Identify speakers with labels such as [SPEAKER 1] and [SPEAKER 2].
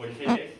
[SPEAKER 1] What'd you say,